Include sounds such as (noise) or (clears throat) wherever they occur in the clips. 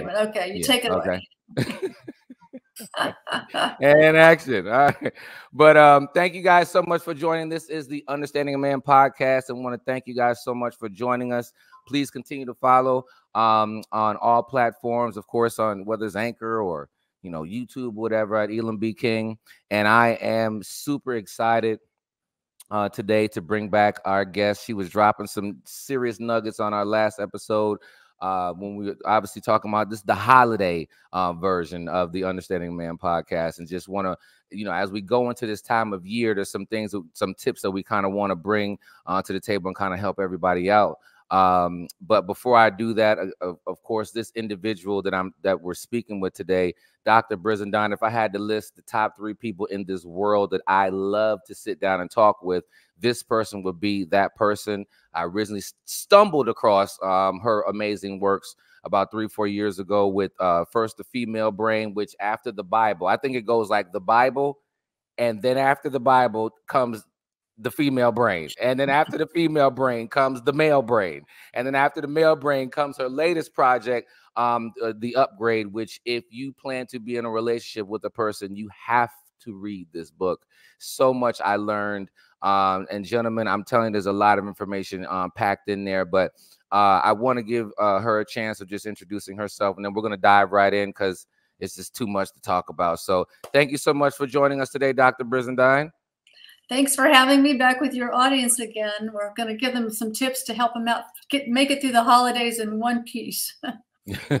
Okay, you yeah, take it okay. away. (laughs) and action. All right. But um, thank you guys so much for joining. This is the Understanding a Man podcast. and want to thank you guys so much for joining us. Please continue to follow um, on all platforms, of course, on whether it's Anchor or you know YouTube, whatever, at Elam B. King. And I am super excited uh, today to bring back our guest. She was dropping some serious nuggets on our last episode uh, when we were obviously talking about this the holiday uh, version of the Understanding Man podcast, and just want to, you know, as we go into this time of year, there's some things, some tips that we kind of want to bring uh, to the table and kind of help everybody out. Um, but before I do that, of, of, course, this individual that I'm that we're speaking with today, Dr. Brizendine, if I had to list the top three people in this world that I love to sit down and talk with, this person would be that person. I originally stumbled across um, her amazing works about three, four years ago with uh, first the female brain, which after the Bible, I think it goes like the Bible, and then after the Bible comes the female brain. And then after the female brain comes the male brain. And then after the male brain comes her latest project, um, uh, the upgrade, which if you plan to be in a relationship with a person, you have to read this book. So much I learned. Um, and gentlemen, I'm telling there's a lot of information um, packed in there, but uh, I want to give uh, her a chance of just introducing herself, and then we're going to dive right in because it's just too much to talk about. So, thank you so much for joining us today, Dr. Brizendine. Thanks for having me back with your audience again. We're going to give them some tips to help them out, get make it through the holidays in one piece. (laughs) (laughs)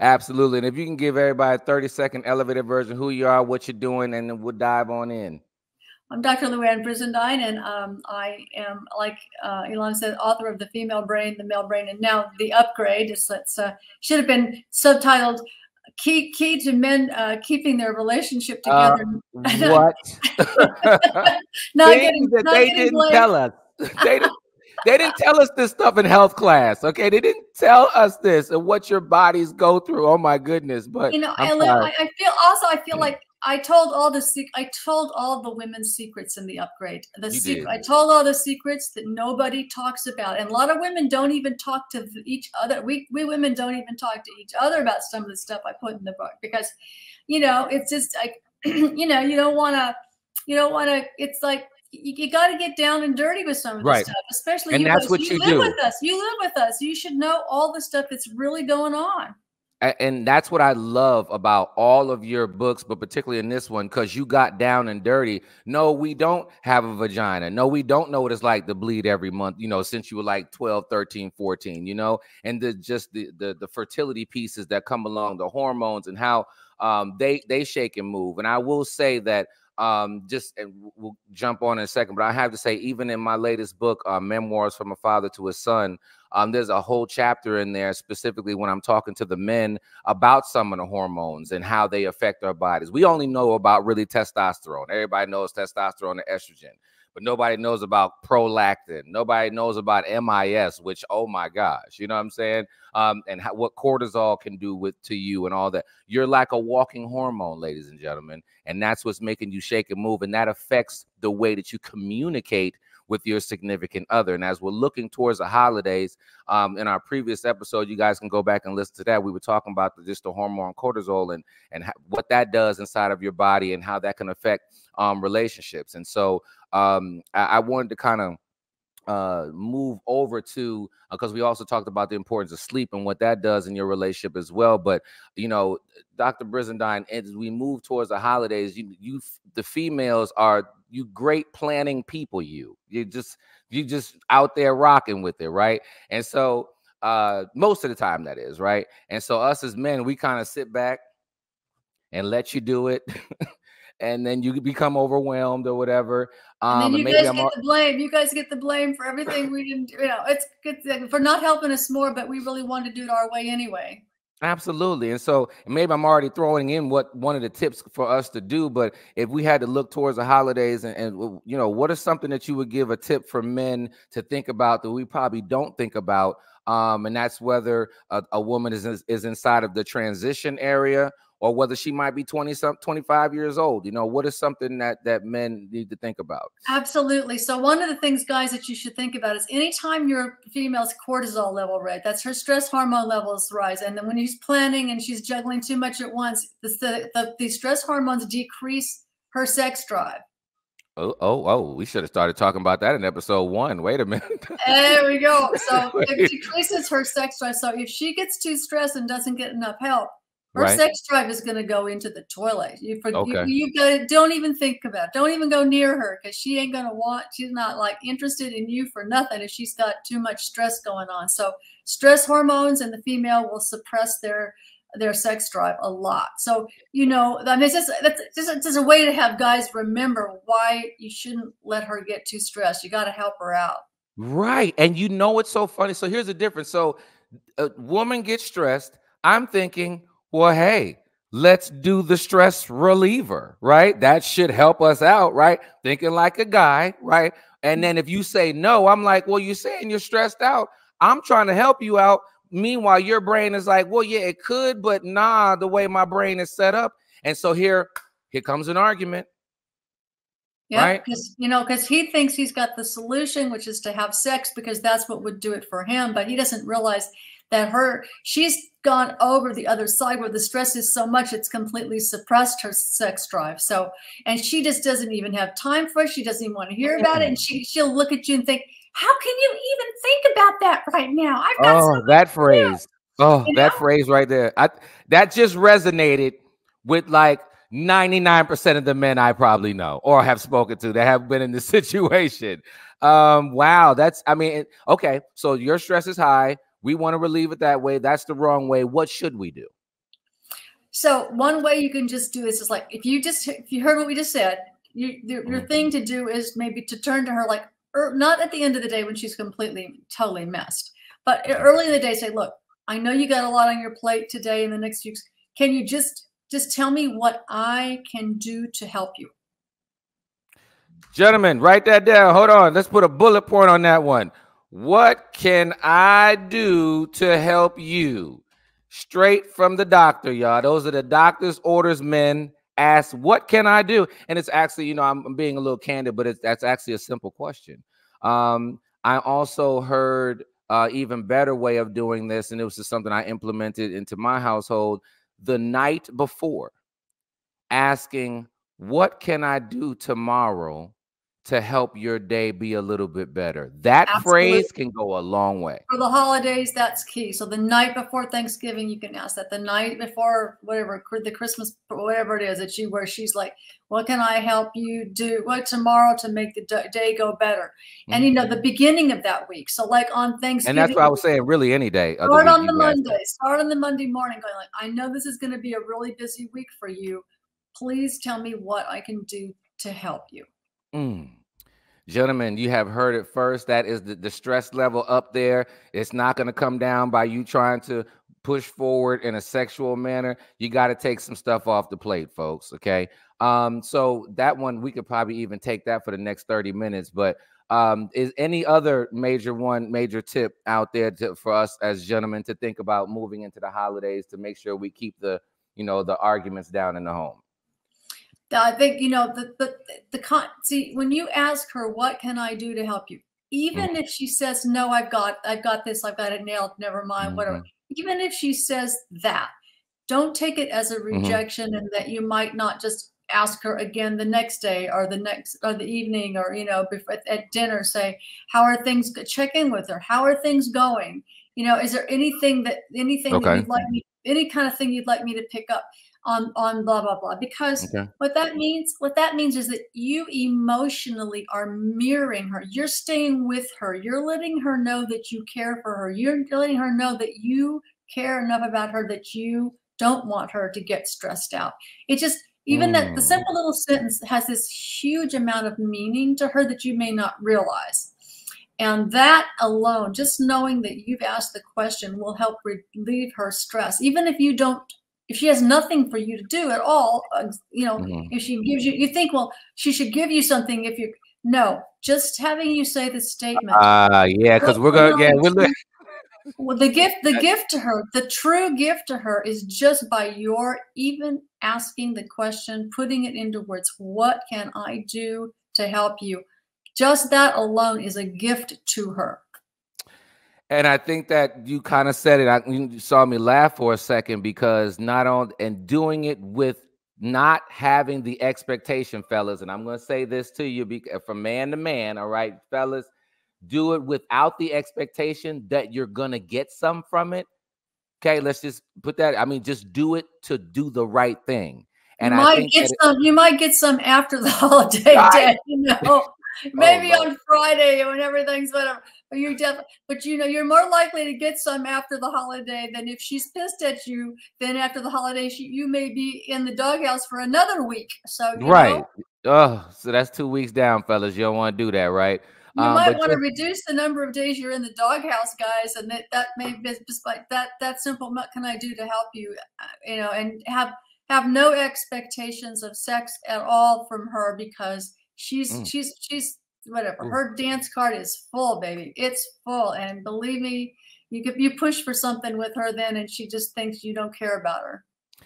Absolutely. And if you can give everybody a 30 second elevator version, who you are, what you're doing, and then we'll dive on in. I'm Dr. Louann Brizendine, and um, I am, like uh, Elam said, author of The Female Brain, The Male Brain, and now The Upgrade. It's, it's uh, should have been subtitled key key to men uh, keeping their relationship uh, together. Uh, what? (laughs) not Things getting, that not they didn't blamed. tell us. (laughs) they didn't. They didn't tell us this stuff in health class. Okay, they didn't tell us this and what your bodies go through. Oh my goodness! But you know, I, I, feel also I feel like I told all the I told all the women's secrets in the upgrade. The secret I told all the secrets that nobody talks about, and a lot of women don't even talk to each other. We we women don't even talk to each other about some of the stuff I put in the book because, you know, it's just like, (clears throat) you know, you don't want to, you don't want to. It's like you, you got to get down and dirty with some of this stuff, especially and you. That's what you, you live do. with us. You live with us. You should know all the stuff that's really going on and that's what I love about all of your books, but particularly in this one, because you got down and dirty. No, we don't have a vagina. No, we don't know what it's like to bleed every month, you know, since you were like 12, 13, 14, you know, and the just the the, the fertility pieces that come along, the hormones and how um, they they shake and move. And I will say that um, just and we'll jump on in a second, but I have to say, even in my latest book, uh, Memoirs from a Father to a Son, um, there's a whole chapter in there specifically when I'm talking to the men about some of the hormones and how they affect our bodies. We only know about really testosterone. Everybody knows testosterone and estrogen, but nobody knows about prolactin. Nobody knows about MIS, which oh my gosh, you know what I'm saying? Um, and how, what cortisol can do with to you and all that. You're like a walking hormone, ladies and gentlemen, and that's what's making you shake and move, and that affects the way that you communicate with your significant other. And as we're looking towards the holidays, um, in our previous episode, you guys can go back and listen to that. We were talking about the, just the hormone cortisol and and what that does inside of your body and how that can affect um, relationships. And so um, I, I wanted to kind of uh move over to because uh, we also talked about the importance of sleep and what that does in your relationship as well but you know dr brizendine as we move towards the holidays you you the females are you great planning people you you just you just out there rocking with it right and so uh most of the time that is right and so us as men we kind of sit back and let you do it (laughs) and then you become overwhelmed or whatever. Um, and then you guys I'm get the blame. You guys get the blame for everything we didn't. You know, it's good for not helping us more, but we really wanted to do it our way anyway. Absolutely. And so maybe I'm already throwing in what one of the tips for us to do, but if we had to look towards the holidays and, and you know, what is something that you would give a tip for men to think about that we probably don't think about? Um, and that's whether a, a woman is, is inside of the transition area or whether she might be 20 some 25 years old you know what is something that that men need to think about absolutely so one of the things guys that you should think about is anytime your female's cortisol level rise that's her stress hormone levels rise and then when she's planning and she's juggling too much at once the, the, the stress hormones decrease her sex drive Oh, oh, oh, we should have started talking about that in episode one. Wait a minute. there we go. So (laughs) it decreases her sex drive. So if she gets too stressed and doesn't get enough help, her right. sex drive is going to go into the toilet. You, okay. you, you got don't even think about it. Don't even go near her because she ain't going to want, she's not like interested in you for nothing if she's got too much stress going on. So stress hormones and the female will suppress their their sex drive a lot. So, you know, I mean, it's just, it's just, it's just a way to have guys remember why you shouldn't let her get too stressed. You got to help her out. Right. And you know, it's so funny. So here's the difference. So a woman gets stressed. I'm thinking, well, hey, let's do the stress reliever, right? That should help us out, right? Thinking like a guy, right? And then if you say no, I'm like, well, you're saying you're stressed out. I'm trying to help you out Meanwhile, your brain is like, well, yeah, it could, but nah, the way my brain is set up. And so here, here comes an argument. Yeah, right? because you know, because he thinks he's got the solution, which is to have sex because that's what would do it for him. But he doesn't realize that her she's gone over the other side where the stress is so much it's completely suppressed her sex drive. So and she just doesn't even have time for it. She doesn't even want to hear about it. And she she'll look at you and think, how can you even think about that right now? I've got oh, that phrase. Oh, you that know? phrase right there. I that just resonated with like 99% of the men I probably know or have spoken to that have been in this (laughs) situation. Um, wow, that's I mean, okay, so your stress is high. We want to relieve it that way. That's the wrong way. What should we do? So one way you can just do this is like if you just if you heard what we just said, you, your, your mm-hmm. thing to do is maybe to turn to her like or er, not at the end of the day when she's completely totally messed but early in the day say look i know you got a lot on your plate today and the next few weeks can you just just tell me what i can do to help you gentlemen write that down hold on let's put a bullet point on that one what can i do to help you straight from the doctor y'all those are the doctor's orders men ask, What can I do? And it's actually, you know, I'm being a little candid, but it's that's actually a simple question. Um, I also heard uh, even better way of doing this, and it was just something I implemented into my household the night before, asking, What can I do tomorrow to help your day be a little bit better. That Absolutely. phrase can go a long way. For the holidays, that's key. So the night before Thanksgiving, you can ask that. The night before whatever the Christmas, whatever it is that you where she's like, "What can I help you do? What tomorrow to make the day go better?" Mm-hmm. And you know the beginning of that week. So like on Thanksgiving, and that's what I was saying. Really, any day. Start on the Monday. Start on the Monday morning. Going like, I know this is going to be a really busy week for you. Please tell me what I can do to help you. Mm. Gentlemen, you have heard it first. That is the, the stress level up there. It's not going to come down by you trying to push forward in a sexual manner. You got to take some stuff off the plate, folks. Okay. Um, so that one we could probably even take that for the next 30 minutes. But um, is any other major one, major tip out there to, for us as gentlemen to think about moving into the holidays to make sure we keep the, you know, the arguments down in the home? I think you know the the the con. See, when you ask her, "What can I do to help you?" Even mm-hmm. if she says, "No, I've got I've got this. I've got it nailed. Never mind. Mm-hmm. Whatever." Even if she says that, don't take it as a mm-hmm. rejection, mm-hmm. and that you might not just ask her again the next day or the next or the evening or you know before, at dinner. Say, "How are things?" Check in with her. How are things going? You know, is there anything that anything okay. that you'd like me, any kind of thing you'd like me to pick up? On on blah blah blah because okay. what that means what that means is that you emotionally are mirroring her you're staying with her you're letting her know that you care for her you're letting her know that you care enough about her that you don't want her to get stressed out it just even mm. that the mm. simple little sentence has this huge amount of meaning to her that you may not realize and that alone just knowing that you've asked the question will help relieve her stress even if you don't if she has nothing for you to do at all, uh, you know, mm-hmm. if she gives you, you think, well, she should give you something. If you, no, just having you say the statement. Ah, uh, yeah, because we're gonna, yeah, we're. (laughs) Well, the gift, the gift to her, the true gift to her is just by your even asking the question, putting it into words. What can I do to help you? Just that alone is a gift to her. And I think that you kind of said it. I, you saw me laugh for a second because not on and doing it with not having the expectation, fellas. And I'm going to say this to you uh, from man to man. All right, fellas, do it without the expectation that you're going to get some from it. Okay, let's just put that. I mean, just do it to do the right thing. And you might get some. It, you might get some after the (laughs) holiday day. You know, (laughs) oh maybe oh, on Friday when everything's whatever. But you definitely, but you know, you're more likely to get some after the holiday than if she's pissed at you. Then after the holiday, she, you may be in the doghouse for another week. So right. Know, oh, so that's two weeks down, fellas. You don't want to do that, right? You um, might want to reduce the number of days you're in the doghouse, guys, and that that may be just like that. That simple. What can I do to help you? Uh, you know, and have have no expectations of sex at all from her because she's mm. she's she's whatever. Her dance card is full, baby. It's full. And believe me, you could you push for something with her then and she just thinks you don't care about her.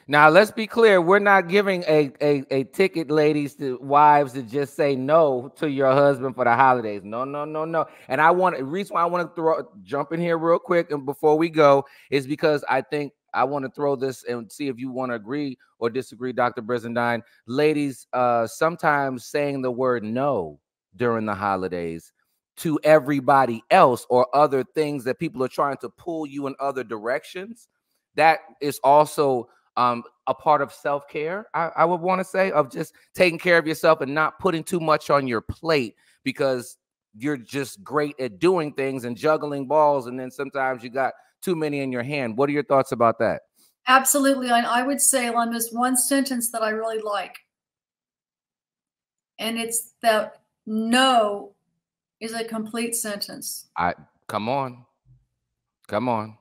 Now let's be clear, we're not giving a, a, a ticket, ladies, to wives to just say no to your husband for the holidays. No, no, no, no. And I want the reason why I want to throw jump in here real quick and before we go is because I think I want to throw this and see if you want to agree or disagree, Dr. Brizendine. Ladies, uh, sometimes saying the word no during the holidays to everybody else or other things that people are trying to pull you in other directions that is also um, a part of self-care I, I would want to say of just taking care of yourself and not putting too much on your plate because you're just great at doing things and juggling balls and then sometimes you got too many in your hand. What are your thoughts about that? Absolutely i, I would say on this one sentence that i really like. And it's that no is a complete sentence. I come on. Come on.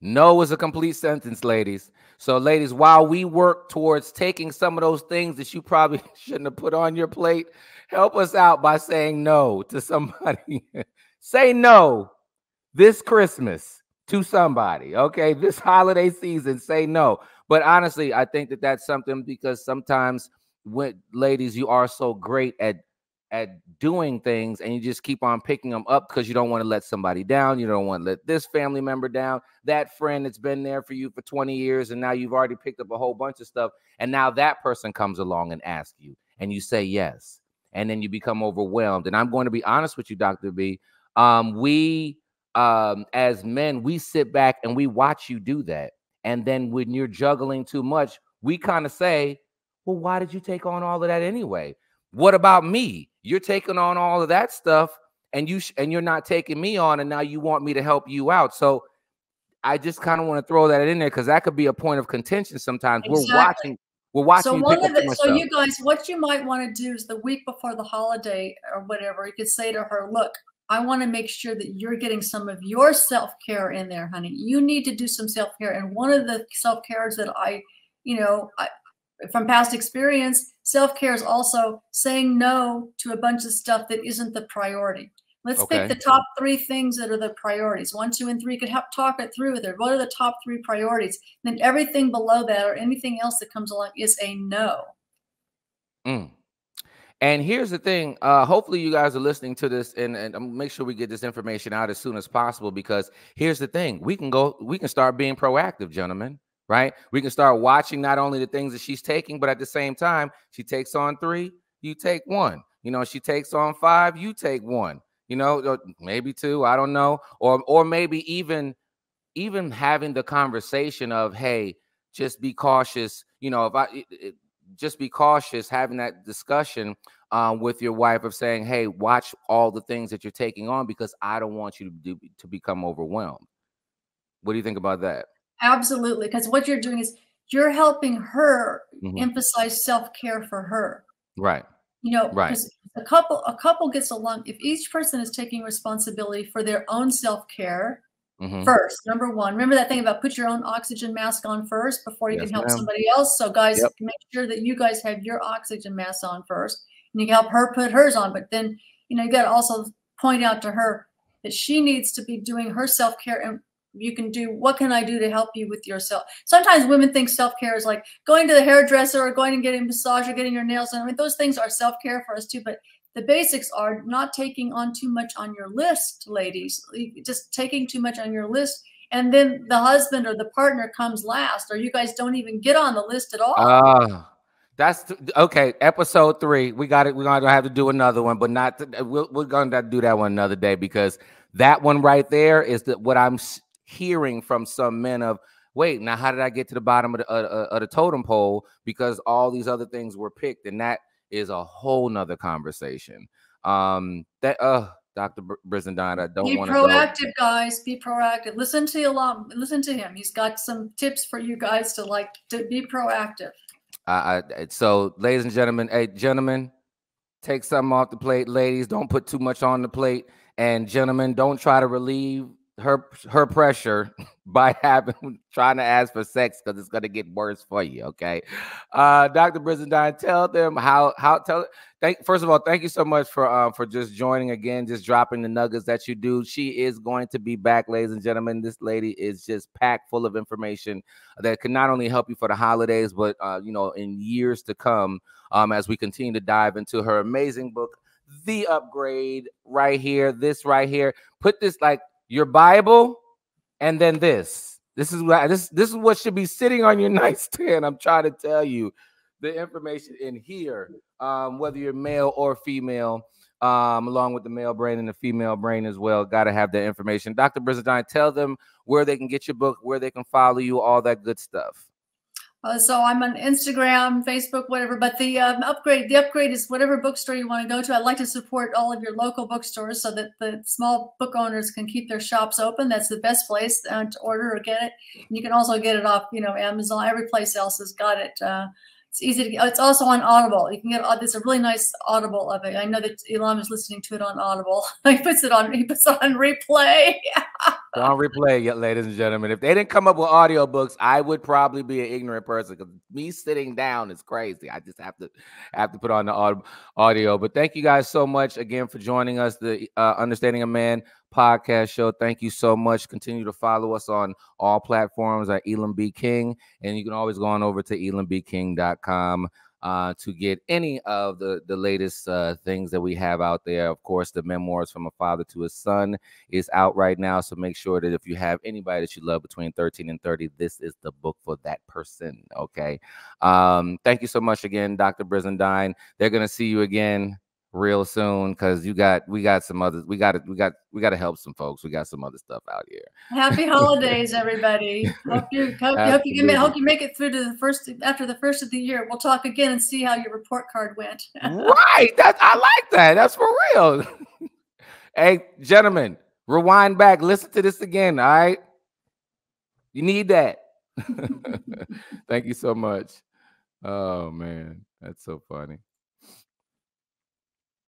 No is a complete sentence, ladies. So, ladies, while we work towards taking some of those things that you probably (laughs) shouldn't have put on your plate, help us out by saying no to somebody. (laughs) Say no this Christmas to somebody. Okay, this holiday season, say no. But honestly, I think that that's something because sometimes when ladies, you are so great at at doing things and you just keep on picking them up because you don't want to let somebody down. You don't want to let this family member down, that friend that's been there for you for 20 years, and now you've already picked up a whole bunch of stuff. And now that person comes along and asks you, and you say yes. And then you become overwhelmed. And I'm going to be honest with you, Dr. B. Um, we um, as men, we sit back and we watch you do that. And then when you're juggling too much, we kind of say, Well, why did you take on all of that anyway? What about me? You're taking on all of that stuff and you sh- and you're not taking me on and now you want me to help you out. So I just kind of want to throw that in there because that could be a point of contention sometimes. Exactly. We're watching we're watching. So one of the, so you guys, what you might want to do is the week before the holiday or whatever, you could say to her, "Look, I want to make sure that you're getting some of your self care in there, honey. You need to do some self care." And one of the self cares that I, you know, I, from past experience, self care is also saying no to a bunch of stuff that isn't the priority. Let's okay. pick the top three things that are the priorities. One, two, and three could help talk it through with her. What are the top three priorities? Then everything below that or anything else that comes along is a no. Mm. And here's the thing. Uh, hopefully, you guys are listening to this, and, and make sure we get this information out as soon as possible. Because here's the thing: we can go, we can start being proactive, gentlemen right? We can start watching not only the things that she's taking, but at the same time, she takes on three, you take one. You know, she takes on five, you take one. You know, maybe two, I don't know, or or maybe even even having the conversation of, hey, just be cautious. You know, if I it, just be cautious, having that discussion um, with your wife of saying, hey, watch all the things that you're taking on because I don't want you to do, to become overwhelmed. What do you think about that? Absolutely. Because what you're doing is you're helping her mm-hmm. emphasize self-care for her. Right. You know, right. a couple a couple gets along if each person is taking responsibility for their own self-care mm-hmm. first. Number one. Remember that thing about put your own oxygen mask on first before you yes, can help ma'am. somebody else. So guys, yep. make sure that you guys have your oxygen mask on first. And you can help her put hers on. But then, you know, you got to also point out to her that she needs to be doing her self-care and you can do what can i do to help you with yourself? Sometimes women think self-care is like going to the hairdresser or going and getting a massage or getting your nails done. I mean those things are self-care for us too but the basics are not taking on too much on your list ladies. Just taking too much on your list. And then the husband or the partner comes last or you guys don't even get on the list at all. Uh, that's okay episode three. We got it we're gonna have to do another one but not we're, we're gonna do that one another day because that one right there is that what I'm hearing from some men of wait now how did I get to the bottom of the, uh, of the totem pole because all these other things were picked and that is a whole nother conversation. Um, that uh, Dr. Br- Brizendine, I don't want to be proactive, go. guys. Be proactive. Listen to Elam. Listen to him. He's got some tips for you guys to like to be proactive. I, I so, ladies and gentlemen, hey, gentlemen, take something off the plate. Ladies, don't put too much on the plate. And gentlemen, don't try to relieve her her pressure (laughs) by having trying to ask for sex because it's gonna get worse for you. Okay, uh, Dr. Brizendine, tell them how how tell. Thank first of all, thank you so much for uh, for just joining again, just dropping the nuggets that you do. She is going to be back, ladies and gentlemen. This lady is just packed full of information that can not only help you for the holidays, but uh, you know, in years to come, um, as we continue to dive into her amazing book. The upgrade right here, this right here. Put this like your Bible, and then this. This is what this this is what should be sitting on your (laughs) nightstand. I'm trying to tell you the information in here, um, whether you're male or female, um, along with the male brain and the female brain as well. Got to have that information. Dr. Brizendine, tell them where they can get your book, where they can follow you, all that good stuff. Uh, so I'm on Instagram, Facebook, whatever. But the um, upgrade, the upgrade is whatever bookstore you want to go to. I'd like to support all of your local bookstores so that the small book owners can keep their shops open. That's the best place uh, to order or get it. And you can also get it off, you know, Amazon. Every place else has got it. Uh, it's easy to get. It's also on Audible. You can get. There's a really nice Audible of it. I know that Elam is listening to it on Audible. (laughs) he puts it on. He puts it on replay. (laughs) on replay, ladies and gentlemen. If they didn't come up with audiobooks, I would probably be an ignorant person because me sitting down is crazy. I just have to have to put on the audio. But thank you guys so much again for joining us. The uh, Understanding a Man podcast show. Thank you so much. Continue to follow us on all platforms at Elam B. King. And you can always go on over to elambking.com uh, to get any of the, the latest uh, things that we have out there. Of course, the memoirs from a father to his son is out right now. So make sure that if you have anybody that you love between 13 and 30, this is the book for that person. Okay. Um, thank you so much again, Dr. Brizendine. They're going to see you again real soon because you got we got some others we got we got we got to help some folks we got some other stuff out here. Happy holidays everybody. (laughs) Hope you hope, hope you hope you make it through to the first after the first of the year. We'll talk again and see how your report card went. (laughs) Right that i like that that's for real. (laughs) Hey gentlemen rewind back listen to this again all right? You need that. Thank you so much. Oh man that's so funny